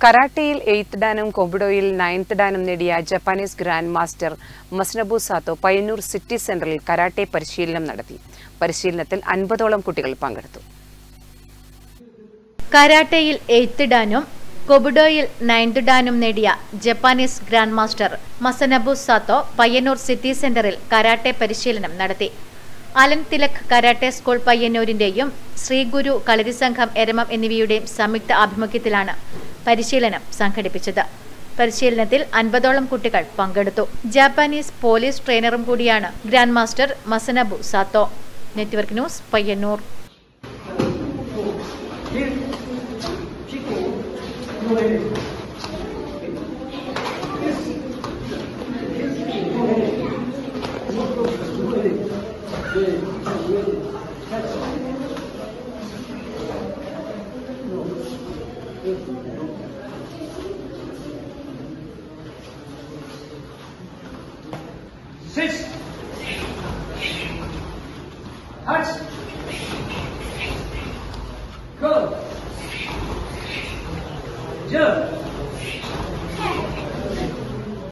കരാട്ടയിൽ eighth ഡാനും കൊബിഡോയിൽ ninth ഡാനും നേടിയ Japanese grand master Masanobu Sato Payyanur city സെന്ററിൽ കരാട്ടെ പരിശീലനം നടത്തി. പരിശീലനത്തിൽ അൻപതോളം കുട്ടികൾ പങ്കെടുത്തു. കരാട്ടയിൽ എയ്ത്ത് ഡാനും കൊബുഡോയിൽ നയൻത് ഡാനും നേടിയ Japanese grand master Masanobu Sato Payyanur city സെന്ററിൽ കരാട്ടെ പരിശീലനം നടത്തി. അലൻ തിലക് കരാട്ടെ സ്കൂൾ പയ്യന്നൂരിന്റെയും ശ്രീഗുരു കളരി സംഘം എരമം എന്നിവയുടെയും സംയുക്ത ആഭിമുഖ്യത്തിലാണ് പരിശീലനം സംഘടിപ്പിച്ചത്. പരിശീലനത്തിൽ അൻപതോളം കുട്ടികൾ പങ്കെടുത്തു. ജാപ്പാനീസ് പോലീസ് ട്രെയിനറും കൂടിയാണ് grand master Masanobu Sato. Network news Payyanur. Six. Eight. Go. Jump.